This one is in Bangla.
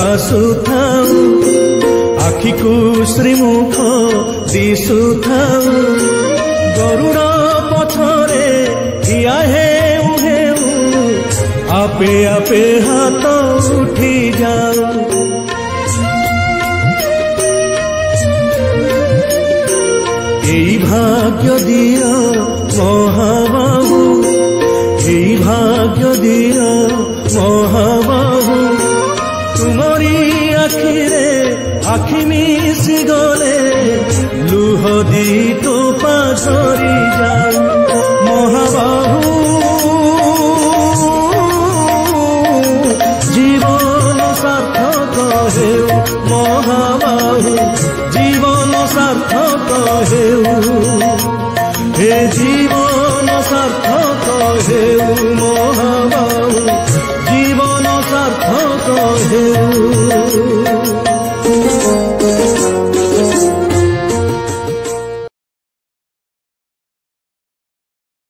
ଆସୁଥାଉ ଆଖିକୁ ଶ୍ରୀମୁଖ ଦିଶୁଥାଉ ଗରୁଡ଼ ପଛରେ ଠିଆ ହେଉ ହେଉ ଆପେ ଆପେ ହାତ ଉଠି ଯାଉ এই ভাগ্য দিও মহাবাহু এই ভাগ্য দিও মহাবাহু তুমরি আখিরে, আখি মিশি গলে, লুহ দি টোপা ঝরি যাও মহাবাহু, জীবন সার্থক হেউ, মহাবাহু, জীবন সার্থক হেউ। হে জীবন সার্থক